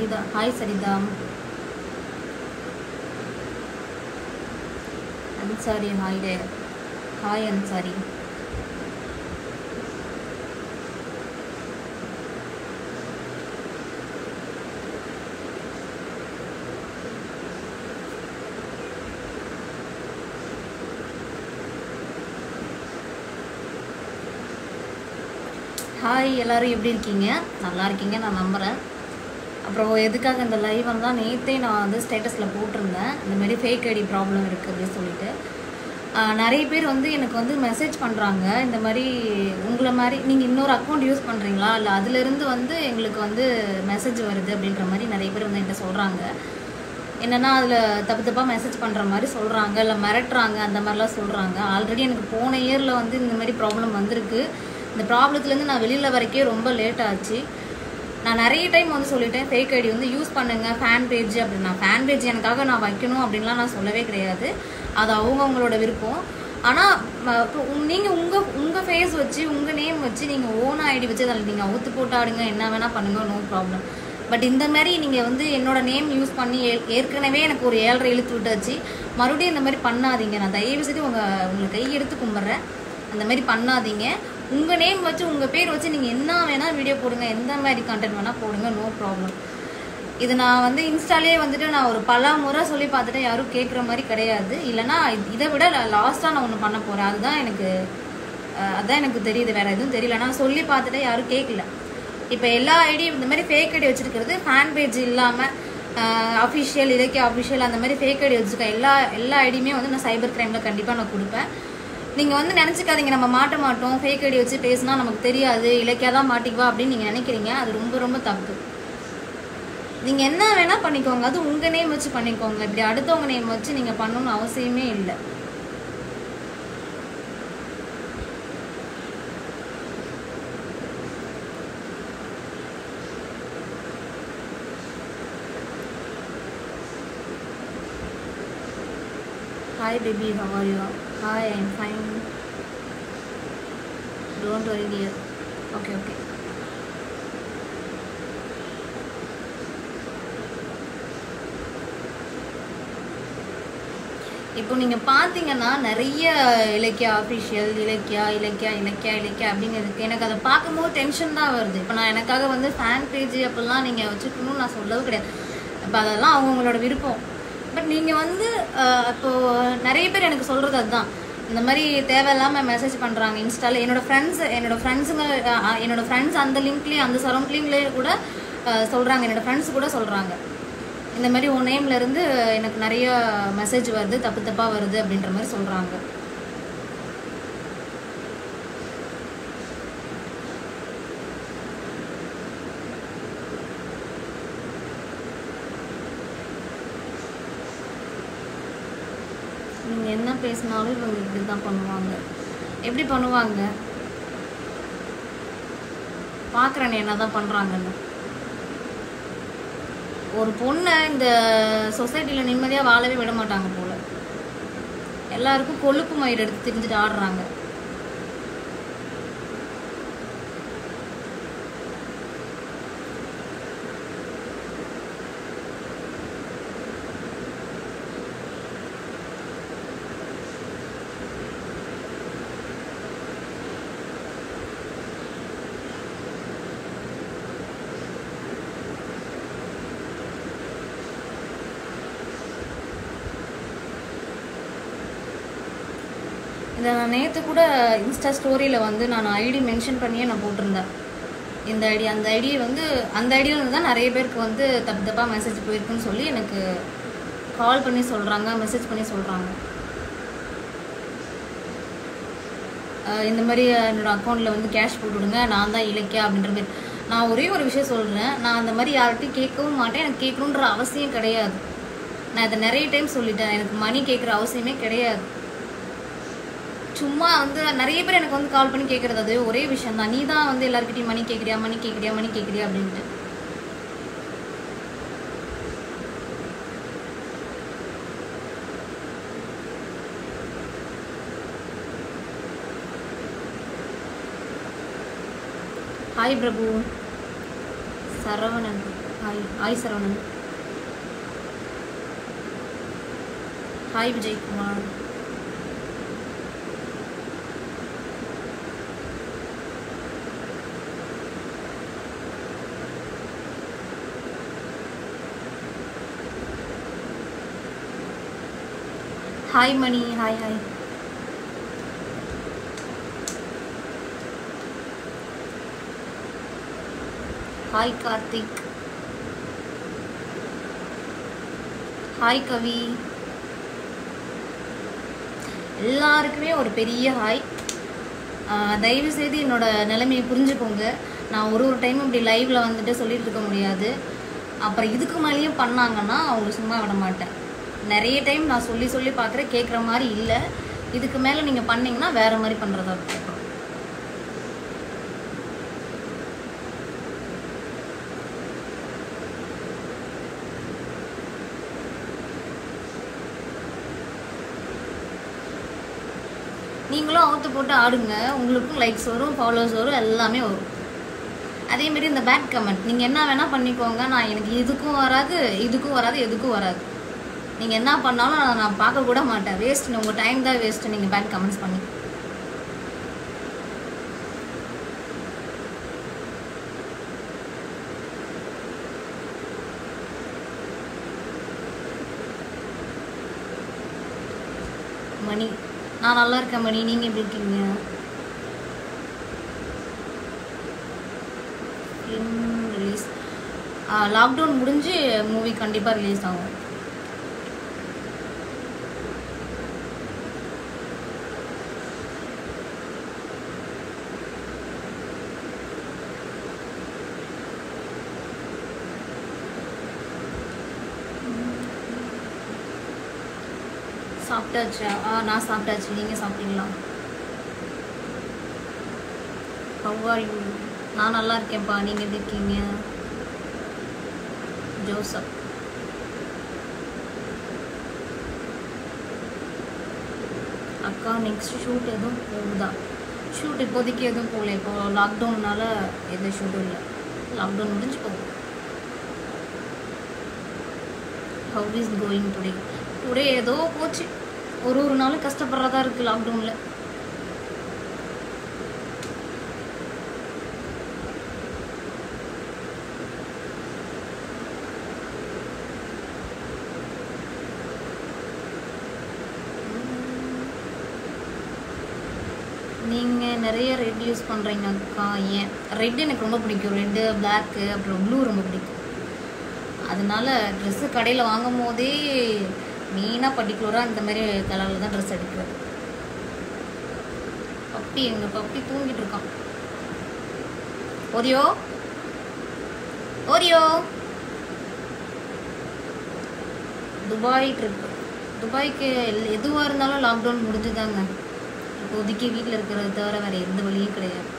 சரிதா. Hi Saritha. Ansari hi டே hi Ansari hi எல்லாரும் எப்படி இருக்கீங்க? நல்லா இருக்கீங்க நான் நம்புகிறேன் அப்புறம் எதுக்காக இந்த லைவ் வந்தால் நேற்றே நான் வந்து ஸ்டேட்டஸில் போட்டிருந்தேன். இந்த மாதிரி ஃபேக் ஐடி ப்ராப்ளம் இருக்குது அப்படின்னு சொல்லிட்டு. நிறைய பேர் வந்து எனக்கு வந்து மெசேஜ் பண்ணுறாங்க இந்த மாதிரி உங்களை மாதிரி நீங்கள் இன்னொரு அக்கௌண்ட் யூஸ் பண்ணுறீங்களா இல்லை அதுலேருந்து வந்து எங்களுக்கு வந்து மெசேஜ் வருது அப்படின்ற மாதிரி நிறைய பேர் வந்து என்கிட்ட சொல்கிறாங்க என்னென்னா அதில் தப்பு தப்பாக மெசேஜ் பண்ணுற மாதிரி சொல்கிறாங்க இல்லை மிரட்டுறாங்க அந்த மாதிரிலாம் சொல்கிறாங்க ஆல்ரெடி எனக்கு போன இயரில் வந்து இந்த மாதிரி ப்ராப்ளம் வந்திருக்கு. இந்த ப்ராப்ளத்துலேருந்து நான் வெளியில் வரைக்கே ரொம்ப லேட் ஆச்சு. நான் நிறைய டைம் வந்து சொல்லிட்டேன் ஃபேக் ஐடி வந்து யூஸ் பண்ணுங்க ஃபேன் பேஜ் அப்படின்னா. ஃபேன் பேஜ் எனக்காக நான் வைக்கணும் அப்படின்லாம் நான் சொல்லவே கிடையாது. அது அவங்கவுங்களோட விருப்பம். ஆனால் நீங்கள் உங்கள் உங்கள் ஃபேஸ் வச்சு உங்கள் நேம் வச்சு நீங்கள் ஓன் ஐடி வச்சு அதில் நீங்கள் அவுத்து போட்டு ஆடுங்க என்ன வேணால் பண்ணுங்கள் நோ ப்ராப்ளம் பட் இந்த மாதிரி நீங்கள் வந்து என்னோட நேம் யூஸ் பண்ணி ஏ- ஏற்கனவே எனக்கு ஒரு ஏழரை இழுத்து விட்டாச்சு. மறுபடியும் இந்த மாதிரி பண்ணாதீங்க. நான் தயவு செய்து உங்கள் உங்களை கையெடுத்து கும்பிட்றேன். அந்த மாதிரி பண்ணாதீங்க. உங்கள் நேம் வச்சு உங்கள் பேர் வச்சு நீங்கள் என்ன வேணால் வீடியோ போடுங்க. எந்த மாதிரி கண்டென்ட் வேணால் போடுங்க. நோ ப்ராப்ளம் இது நான் வந்து இன்ஸ்டாலே வந்துட்டு நான் ஒரு பல முறை சொல்லி பார்த்துட்டு யாரும் கேட்குற மாதிரி கிடையாது. இல்லைன்னா இதை விட லாஸ்ட்டாக நான் ஒன்று பண்ண போகிறேன் அதுதான் எனக்கு அதுதான் எனக்கு தெரியுது. வேற எதுவும் தெரியல. நான் சொல்லி பார்த்துட்டு யாரும் கேட்கல இப்போ எல்லா ஐடியும் இந்த மாதிரி ஃபேக் ஐடி வச்சுருக்கிறது ஃபேன் பேஜ் இல்லாமல் அஃபிஷியல் இலக்கிய அஃபிஷியல் அந்த மாதிரி ஃபேக் ஐடி வச்சுருக்க எல்லா எல்லா ஐடியுமே வந்து நான் சைபர் கிரைமில் கண்டிப்பாக நான் கொடுப்பேன். நீங்கள் வந்து நினச்சிக்காதீங்க நம்ம மாட்ட மாட்டோம். ஃபேக் ஐடி வச்சு பேசினா நமக்கு தெரியாது. இலக்கியா தான் மாட்டிக்குவா அப்படின்னு நீங்கள் நினைக்கிறீங்க. அது ரொம்ப ரொம்ப தப்பு. நீங்கள் என்ன வேணால் பண்ணிக்கோங்க. அது உங்கள் நேம் வச்சு பண்ணிக்கோங்க. இப்படி அடுத்தவங்க நேம் வச்சு நீங்கள் பண்ணணும்னு அவசியமே இல்லை. Hi baby how are? Hi, I'm fine. Don't worry dear. Okay, okay. இப்போ நீங்க பாத்தீங்கன்னா நிறைய இலக்கியா அஃபிஷியல் இலக்கியா இலக்கியா இலக்கியா இலக்கியா அப்படிங்கிறதுக்கு எனக்கு அதை பார்க்கும்போது டென்ஷன் தான் வருது இப்போ நான் எனக்காக வந்து ஃபேன் பேஜ் அப்படிலாம் நீங்க வச்சுக்கணும்னு நான் சொல்லவும் கிடையாது இப்போ அதெல்லாம் அவங்களோட விருப்பம் பட் நீங்கள் வந்து அஹ், இப்போ நிறைய பேர் எனக்கு சொல்கிறது அதுதான். இந்த மாதிரி தேவையில்லாமல் மெசேஜ் பண்ணுறாங்க இன்ஸ்டாவில் என்னோடய ஃப்ரெண்ட்ஸ் என்னோடய ஃப்ரெண்ட்ஸுங்க என்னோடய ஃப்ரெண்ட்ஸ் அந்த லிங்க்லேயே அந்த சரௌண்டிங்லேயே கூட சொல்கிறாங்க என்னோடய ஃப்ரெண்ட்ஸ் கூட சொல்கிறாங்க இந்த மாதிரி உன் நேம்லேருந்து எனக்கு நிறைய மெசேஜ் வருது தப்பு தப்பாக வருது அப்படின்ற மாதிரி சொல்கிறாங்க நீங்க என்ன பேசினாலும் இவங்க இப்படி தான் பண்ணுவாங்க. எப்படி பண்ணுவாங்க? பார்க்குறேன் என்ன தான் பண்ணுறாங்கன்னு ஒரு பொண்ணை இந்த சொசைட்டியில் நிம்மதியாக வாழவே விட மாட்டாங்க போல. எல்லாருக்கும் கொழுப்பு மயிர் எடுத்து திரிஞ்சுட்டு ஆடுறாங்க இதை நான் நேற்று கூட இன்ஸ்டா ஸ்டோரியில் வந்து நான் ஐடி மென்ஷன் பண்ணியே நான் போட்டிருந்தேன். இந்த ஐடி அந்த ஐடி வந்து அந்த ஐடியில் இருந்து தான் நிறைய பேருக்கு வந்து தப்பு தப்பாக மெசேஜ் போயிருக்குன்னு சொல்லி எனக்கு கால் பண்ணி சொல்கிறாங்க மெசேஜ் பண்ணி சொல்கிறாங்க இந்த மாதிரி என்னோட அக்கௌண்ட்டில் வந்து கேஷ் போட்டுவிடுங்க நான் தான் இலக்கியா அப்படின்ற மாதிரி. நான் ஒரே ஒரு விஷயம் சொல்கிறேன் நான் அந்த மாதிரி யார்கிட்டையும் கேட்கவும் மாட்டேன் எனக்கு கேட்கணுன்ற அவசியம் கிடையாது. நான் இதை நிறைய டைம் சொல்லிட்டேன் எனக்கு மணி கேட்குற அவசியமே கிடையாது. சும்மா வந்து நிறைய பேர் எனக்கு வந்து கால் பண்ணி கேட்கறது அது ஒரே விஷயம் தான் நீ தான் வந்து எல்லாருக்கிட்டையும் மணி கேட்குறியா மணி கேட்குறியா மணி கேட்குறியா அப்படின்ட்டு. Hi Prabhu. Saravanan. Hi hi Saravanan. Hi Vijaykumar. Hi Mani hi hi hi Karthik hi Kavi எல்லாருக்குமே ஒரு பெரிய ஹாய் தயவு செய்து என்னோட நிலைமையை புரிஞ்சுக்கோங்க. நான் ஒரு ஒரு டைம் இப்படி லைவ்ல வந்துட்டு சொல்லிட்டு இருக்க முடியாது. அப்புறம் இதுக்கு மேலேயும் பண்ணாங்கன்னா அவங்க சும்மா விட மாட்டேன். நிறைய டைம் நான் சொல்லி சொல்லி பார்க்குறேன் கேட்குற மாதிரி இல்லை. இதுக்கு மேலே நீங்கள் பண்ணீங்கன்னா வேற மாதிரி பண்ணுறதா இருக்கும். நீங்களும் அவுத்து போட்டு ஆடுங்க. உங்களுக்கும் லைக்ஸ் வரும் ஃபாலோவர்ஸ் வரும் எல்லாமே வரும். அதே மாதிரி இந்த பேட் கமெண்ட் நீங்கள் என்ன வேணால் பண்ணிக்கோங்க. நான் எனக்கு இதுக்கும் வராது இதுக்கும் வராது எதுக்கும் வராது. நீங்கள் என்ன பண்ணாலும் நான் நான் பார்க்க கூட மாட்டேன். வேஸ்ட் உங்கள் டைம் தான் வேஸ்ட்டு நீங்கள் பேட் கமெண்ட்ஸ் பண்ணி. மணி. நான் நல்லா இருக்கேன் மணி. நீங்கள் எப்படி இருக்கீங்க? ரிலீஸ் லாக்டவுன் முடிஞ்சு மூவி கண்டிப்பாக ரிலீஸ் ஆகும். சாப்பிட்டாச்சா? ஆ நான் சாப்பிட்டாச்சு. நீங்கள் சாப்பிட்டீங்களா? ஹவ்வார் யூ நான் நல்லா இருக்கேன்ப்பா. நீங்கள் எப்படி இருக்கீங்க? ஜோசப். அக்கா நெக்ஸ்ட் ஷூட் எதுவும் போகுதா? ஷூட் இப்போதைக்கு எதுவும் போகல. இப்போ லாக்டவுன்னால எந்த ஷூட்டும் இல்லை. லாக்டவுன் முடிஞ்சு போகும் how is going today today ஏதோ போச்சு. ஒரு ஒரு நாளும் கஷ்டப்படுறதா இருக்குது லாக்டவுனில் நீங்கள் நிறைய ரெட் யூஸ் பண்ணுறீங்க அக்கா ஏன்? ரெட் எனக்கு ரொம்ப பிடிக்கும். ரெட்டு பிளாக்கு அப்புறம் ப்ளூ ரொம்ப பிடிக்கும். அதனால ட்ரெஸ்ஸு கடையில் வாங்கும் போதே மெயினாக பர்டிகுலராக இந்த மாதிரி கலரில் தான் ட்ரெஸ் எடுக்கிறது. பப்பி எங்கள் பப்பி தூங்கிட்டு இருக்கான். ஓரியோ? ஓரியோ? துபாய் ட்ரிப் துபாய்க்கு எதுவாக இருந்தாலும் லாக்டவுன் முடிஞ்சுதாங்க. இப்போதைக்கு வீட்டில் இருக்கிறத தவிர வேறு எந்த வழியும் கிடையாது.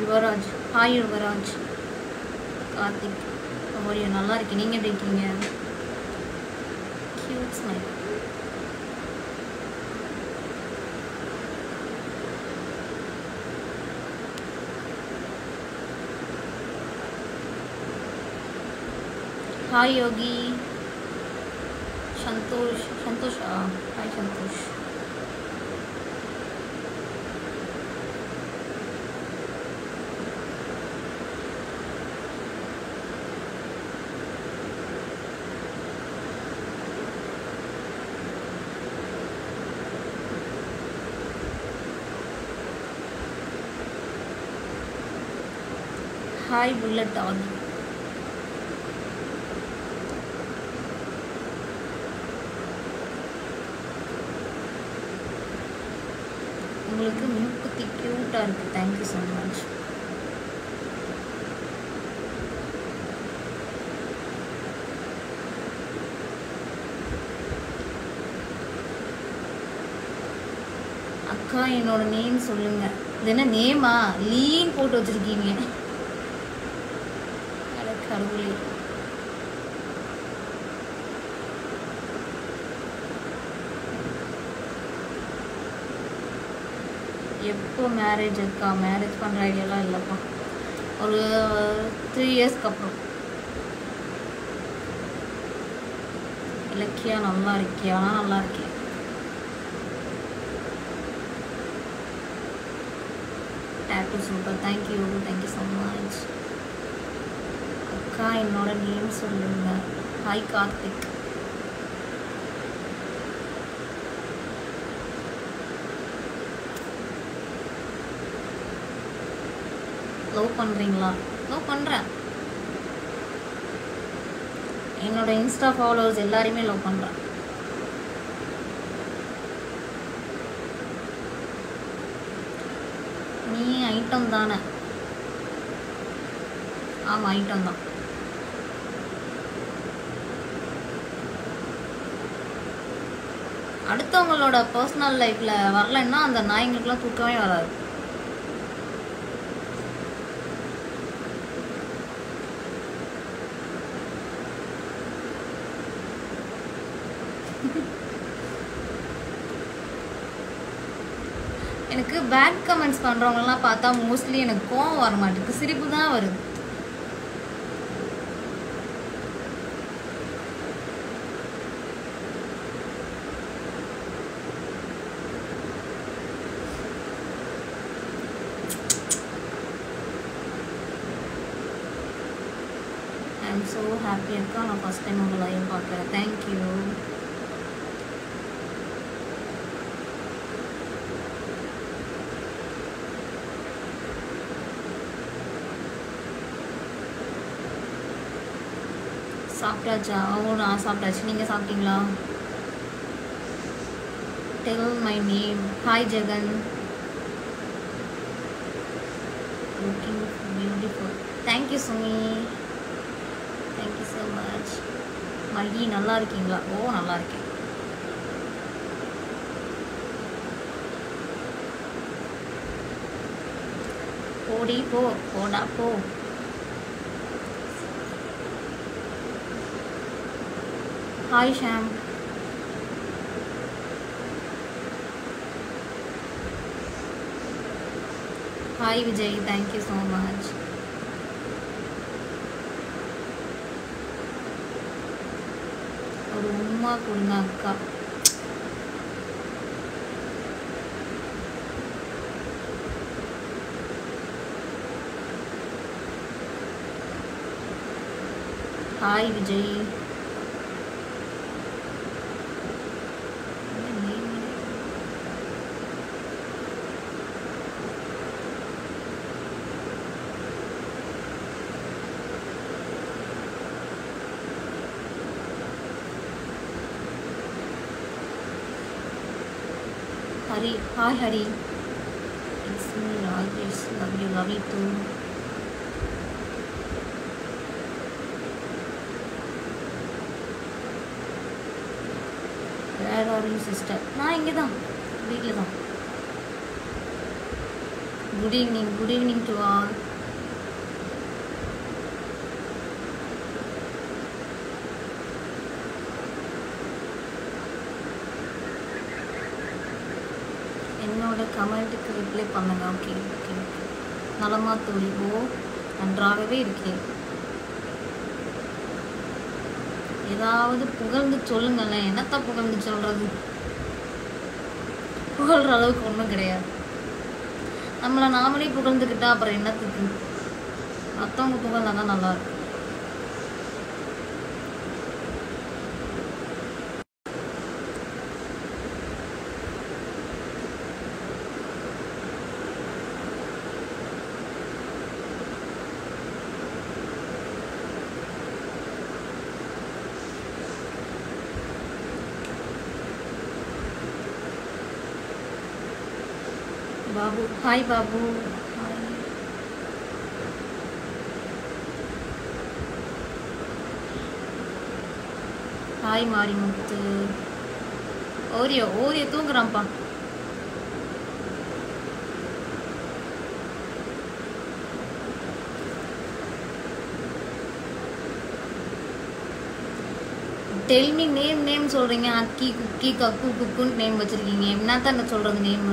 யுவராஜ். ஹாய் யுவராஜ். கார்த்திக் ஒரு நல்லா இருக்கேன் நீங்கள் எப்படி இருக்கீங்க? Cute smile hi Yogi Santhosh Santhosha hi Santhosh. Hi bullet talk. உங்களுக்கு மூக்குத்தி க்யூட்டாக இருக்குது தேங்க்யூ ஸோ மச் அக்கா என்னோட நேம் சொல்லுங்க. இது என்ன நேமா லீன் போட்டு வச்சிருக்கீங்க. அட கடவுளே எப்போ மேரேஜ் இருக்கா? மேரேஜ் பண்ணுற ஐடியாலாம் இல்லைப்பா. ஒரு த்ரீ இயர்ஸ்க்கு அப்புறம். இலக்கியா நல்லா இருக்கியா? நான் நல்லா இருக்கேன் date super thank you thank you so much அக்கா என்னோட நேம் சொல்லுங்க. ஹாய் கார்த்திக். லவ் பண்ணுறீங்களா லவ் பண்ணுறேன் என்னோட இன்ஸ்டா ஃபாலோவர்ஸ் எல்லாரையுமே லவ் பண்ணுறேன் நீ ஐட்டம் தானே? ஆமாம் ஐட்டம் தான். அடுத்தவங்களோட பர்சனல் லைஃப்பில் வரலைன்னா அந்த நாய்ங்களுக்குலாம் தூக்கமே வராது. எனக்கு பேட் கமெண்ட்ஸ் பண்ணுறவங்கலாம் பார்த்தா மோஸ்ட்லி எனக்கு கோவம் வர மாட்டேங்குது சிரிப்பு தான் வருது ஐ எம் ஸோ ஹாப்பி அக்கா நான் ஃபஸ்ட் டைம் உங்கள் லைவ் பார்க்குறேன் தேங்க்யூ சாப்பிட்டாச்சா? ஓ நான் சாப்பிட்டாச்சு. நீங்கள் சாப்பிட்டீங்களா? Tell my name hi Jegan looking beautiful thank you Sumi thank you so much Magi நல்லா இருக்கீங்களா ஓ நல்லா இருக்கேன் போடி போ. போடா போ. Hi Sham hi Vijay thank you so much ஒரு உம்மா கொடுங்க அக்கா. Hi Vijay. Hari hi Hari it's me Rajesh love you love you too where are you sister நான் இங்கே தான். வீட்டில் தான். Good evening good evening to all என்னோட கமெண்ட்டுக்கு ரிப்ளை பண்ணுங்க ஓகே ஓகே ஓகே நலமா தோழி ஓ நன்றாகவே இருக்கேன். ஏதாவது புகழ்ந்து சொல்லுங்களேன். என்னத்தான் புகழ்ந்து சொல்றது? புகழ்ற அளவுக்கு ஒன்றும் கிடையாது. நம்மளை நாமளே புகழ்ந்துக்கிட்டா அப்புறம் என்னத்துக்கு? மற்றவங்க புகழ்ந்தால் தான் நல்லா இருக்கும் Babu hi Babu hi hi Marimuthu Oreo Oreo தூங்குறான்ப்பா tell me name name சொல்றீங்க. அக்கி குக்கி கக்கு குக்குன்னு நேம் வச்சிருக்கீங்க. தானே சொல்றது நேம்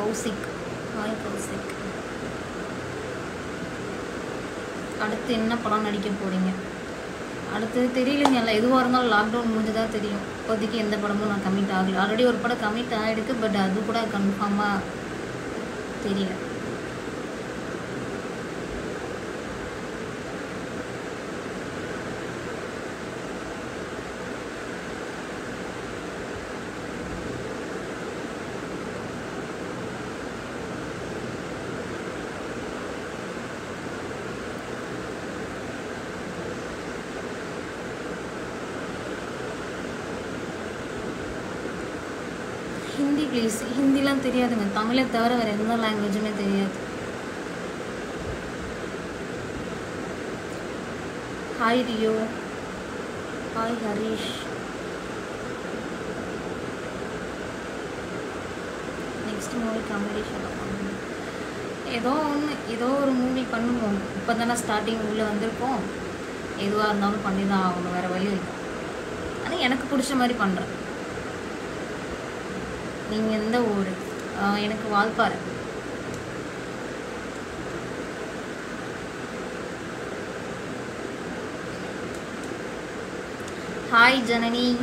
கௌசிக். ஹாய் கௌசிக். அடுத்து என்ன படம் நடிக்க போகிறீங்க அடுத்து தெரியலைங்கல்ல எதுவாக இருந்தாலும் லாக்டவுன் முடிஞ்சதாக தெரியும். இப்போதைக்கு எந்த படமும் நான் கமிட் ஆகல. ஆல்ரெடி ஒரு படம் கமிட் ஆகிடுக்கு பட் அது கூட கன்ஃபார்மாக தெரியல. ஹிந்தி ப்ளீஸ் ஹிந்திலாம் தெரியாதுங்க தமிழை தவிர வேறு எந்த லாங்குவேஜுமே தெரியாது. Hi Rio hi Harish next movie comedy show ஏதோ ஒன்று ஏதோ ஒரு மூவி பண்ணுவோம். இப்போ தானே ஸ்டார்டிங் உள்ளே வந்திருக்கோம். எதுவாக இருந்தாலும் பண்ணி தான் ஆகணும். வேறு வழி இல்லை. ஆனால் எனக்கு பிடிச்ச மாதிரி பண்ணுறேன் நீங்கள் எந்த ஊர்? ஆஹ் எனக்கு Valparai. Hi Janani.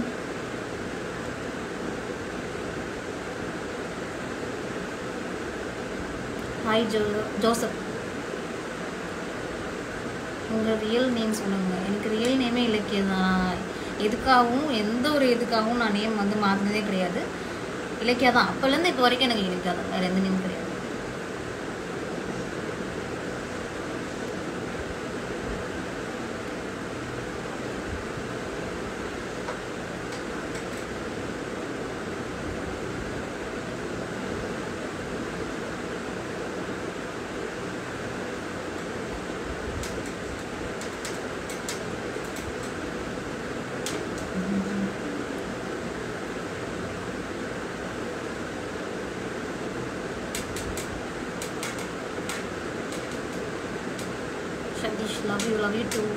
Hi Jo Joseph. உங்கள் ரியல் நேம் சொல்லுங்கள் எனக்கு ரியல் நேமே இலக்கிய தான் எதுக்காகவும் எந்த ஒரு எதுக்காகவும் நான் நேம் வந்து மாற்றினதே கிடையாது. இலக்கியா தான் அப்போலேருந்து இப்போ வரைக்கும் எனக்கு இலக்கியா தான் வேறு எந்த நேம் கிடையாது. Love you too.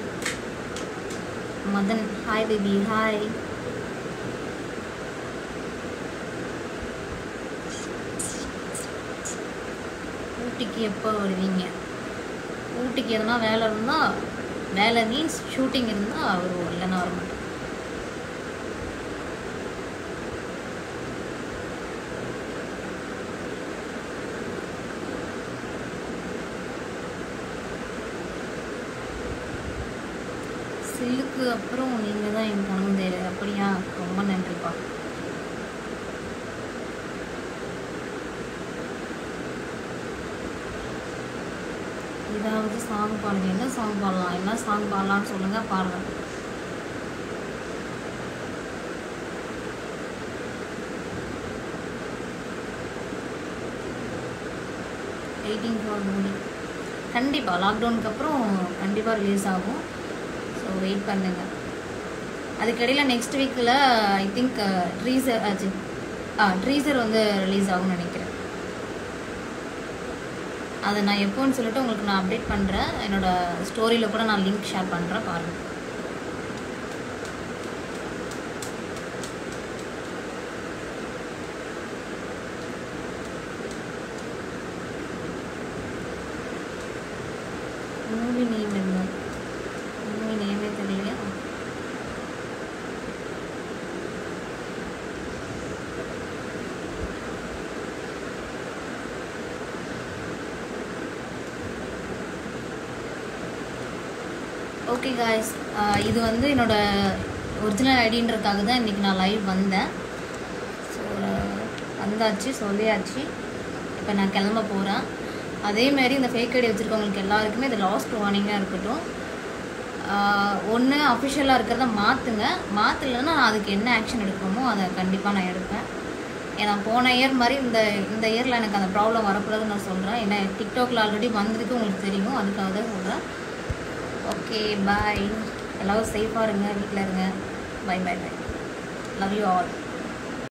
Madan, hi too Madan hi hi ஊட்டிக்கு எப்போ வருவீங்க? ஊட்டிக்கு எதனா வேலை இருந்தால் வேலை மீன்ஸ் ஷூட்டிங் இருந்தால் அவர் இல்லைன்னா வர சில்லுக்கு அப்புறம் நீங்கள் தான் என் குழந்தை அப்படியா? ரொம்ப நன்றிப்பா. ஏதாவது சாங் பாடுங்க. என்ன சாங் பாடலாம்? என்ன சாங் பாடலாம்னு சொல்லுங்க பாடுறேன் வெயிட்டிங் ஃபார் மூவி கண்டிப்பாக லாக்டவுனுக்கு அப்புறம் கண்டிப்பாக ரிலீஸ் ஆகும். வெயிட் பண்ணுங்கள் அதுக்கிடையில் நெக்ஸ்ட் வீக்கில் ஐ திங்க் ட்ரீசர் ஆச்சு ஆ ட்ரீசர் வந்து ரிலீஸ் ஆகும்னு நினைக்கிறேன். அதை நான் எப்போன்னு சொல்லிட்டு உங்களுக்கு நான் அப்டேட் பண்ணுறேன் என்னோட ஸ்டோரியில் கூட நான் லிங்க் ஷேர் பண்ணுறேன் பாருங்கள் ஓகே காய்ஸ் இது வந்து என்னோடய ஒரிஜினல் ஐடின்றதுக்காக தான் இன்றைக்கி நான் லைவ் வந்தேன். ஸோ வந்தாச்சு சொல்லியாச்சு. இப்போ நான் கிளம்ப போகிறேன் அதேமாரி இந்த ஃபேக் ஐடி வச்சுருக்கவங்களுக்கு எல்லாருக்குமே இது லாஸ்ட் வார்னிங்காக இருக்கட்டும். ஒன்று அஃபிஷியலாக இருக்கிறத மாற்றுங்க மாற்றலைன்னா நான் அதுக்கு என்ன ஆக்ஷன் எடுக்கணுமோ அதை கண்டிப்பாக நான் எடுப்பேன். ஏன்னா போன இயர் மாதிரி இந்த இந்த இயரில் எனக்கு அந்த ப்ராப்ளம் வரக்கூடாதுன்னு நான் சொல்கிறேன் ஏன்னா டிக்டாக்ல ஆல்ரெடி வந்ததுக்கு உங்களுக்கு தெரியும். அதுக்காக தான் சொல்கிறேன் ஓகே பாய் எல்லோரும் சேஃபாக இருங்க வீட்டில் இருங்க. Bye bye bye love you all